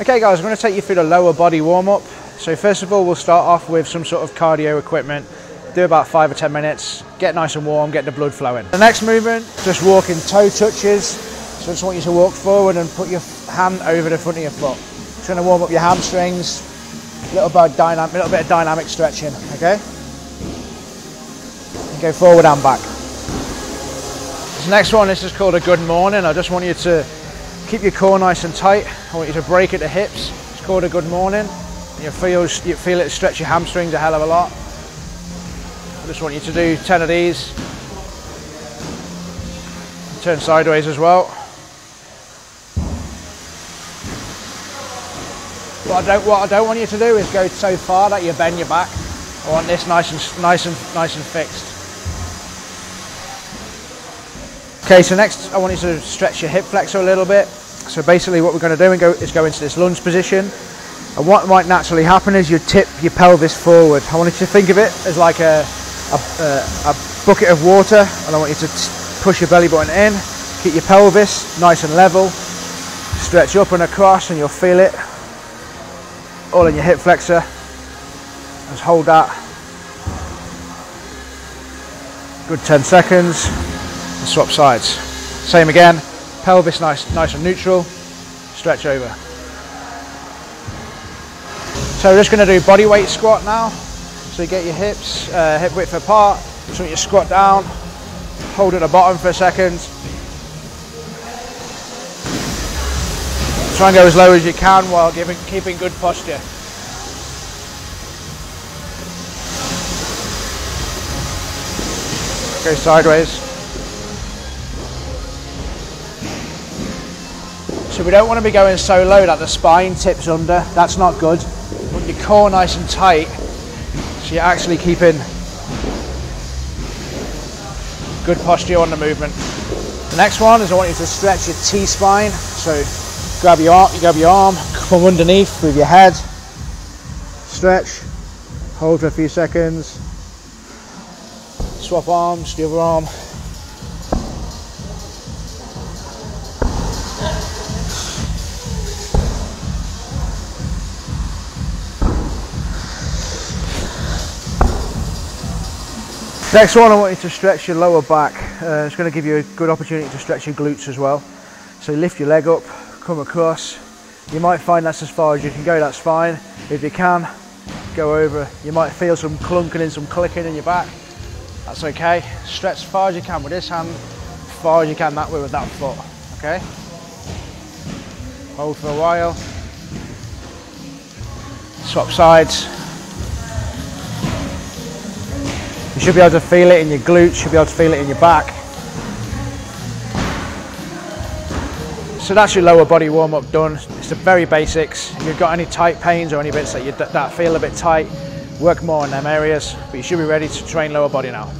Okay guys, I'm going to take you through the lower body warm-up. So first of all, we'll start off with some sort of cardio equipment. Do about five or 10 minutes, get nice and warm, get the blood flowing. The next movement, just walking toe touches. So I just want you to walk forward and put your hand over the front of your foot. Just going to warm up your hamstrings, a little bit, dynamic, little bit of dynamic stretching, okay? And go forward and back. This next one, this is called a good morning. I just want you to keep your core nice and tight. I want you to break at the hips. It's called a good morning. You feel, you feel it stretch your hamstrings a hell of a lot. I just want you to do 10 of these. Turn sideways as well. What I don't, what I don't want you to do is go so far that you bend your back. I want this nice and nice and nice and fixed. Okay, so next I want you to stretch your hip flexor a little bit. So basically what we're going to do is go into this lunge position. And what might naturally happen is you tip your pelvis forward. I want you to think of it as like a, a, a bucket of water and I want you to push your belly button in, keep your pelvis nice and level, stretch up and across and you'll feel it all in your hip flexor. Just hold that. Good 10 seconds and swap sides. Same again, pelvis nice, nice and neutral, stretch over. So we're just going to do body weight squat now. So you get your hips uh, hip width apart, so you squat down, hold at the bottom for a second. Try and go as low as you can while giving, keeping good posture. Go sideways. So we don't want to be going so low that the spine tips under. That's not good. Want your core nice and tight so you're actually keeping good posture on the movement. The next one is I want you to stretch your T-spine. So grab your arm, you grab your arm, come underneath with your head, stretch, hold for a few seconds, swap arms, the other arm, Next one, I want you to stretch your lower back. Uh, it's going to give you a good opportunity to stretch your glutes as well. So lift your leg up, come across. You might find that's as far as you can go, that's fine. If you can, go over. You might feel some clunking and some clicking in your back. That's okay. Stretch as far as you can with this hand, as far as you can that way with that foot, okay? Hold for a while. Swap sides. You should be able to feel it in your glutes, should be able to feel it in your back. So that's your lower body warm up done. It's the very basics. If you've got any tight pains or any bits that, you, that feel a bit tight, work more on them areas, but you should be ready to train lower body now.